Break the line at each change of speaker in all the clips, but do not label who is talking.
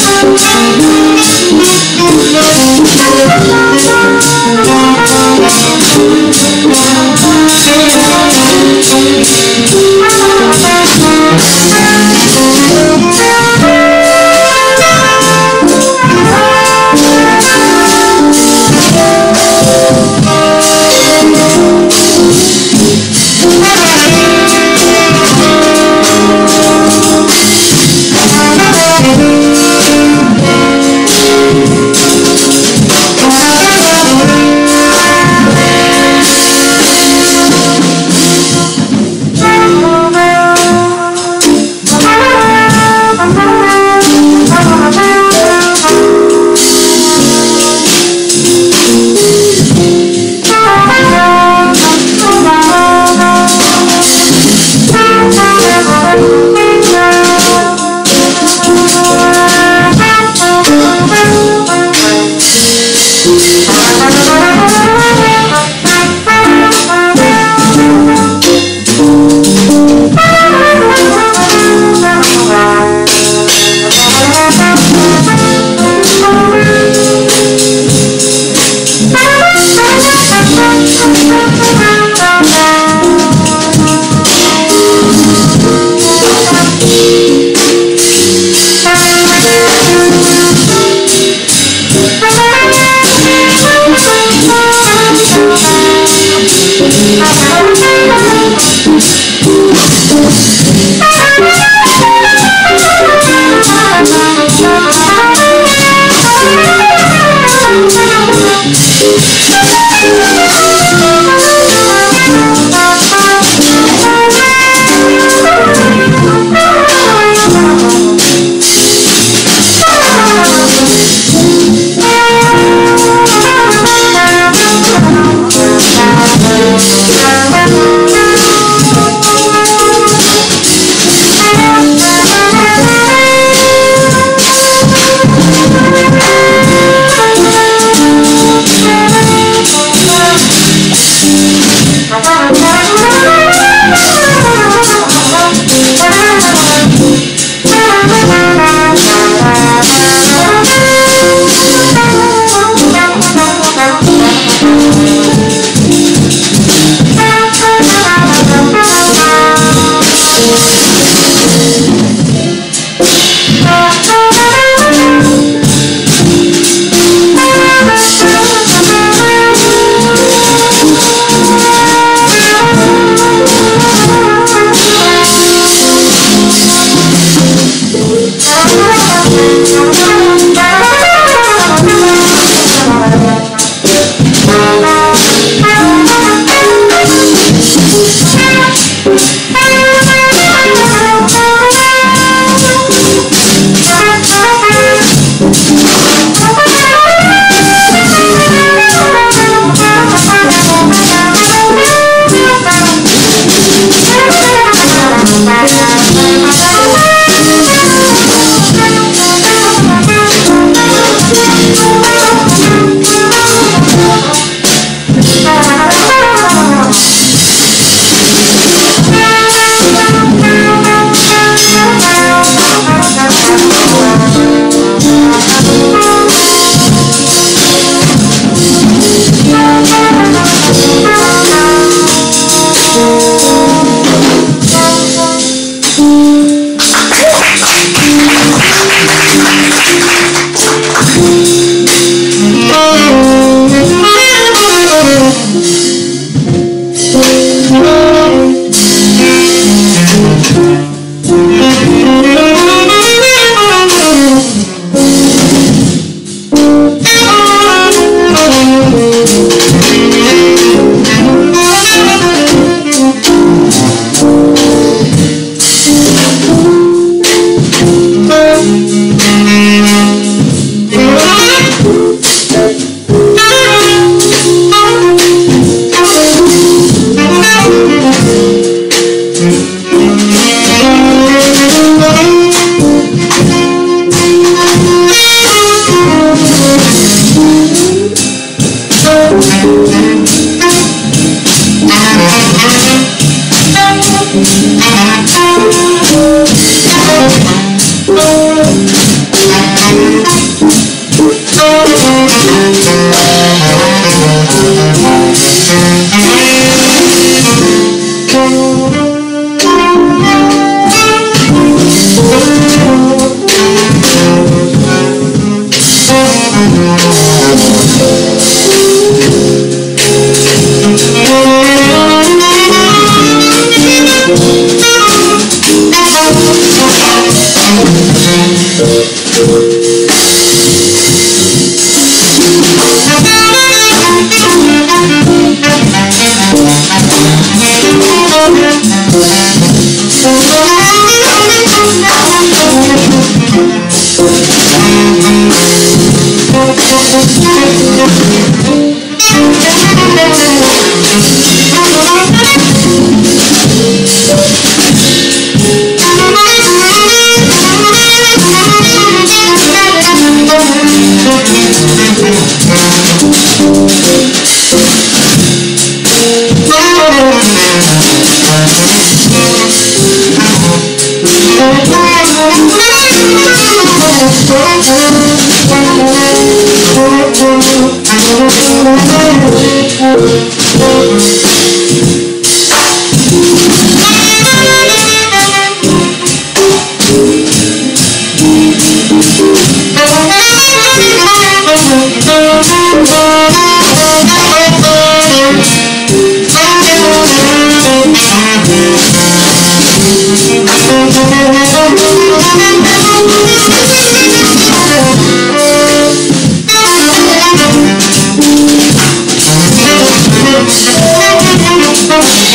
Jesus, Jesus. t wanna Thank you. Thank you.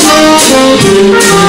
Thank you.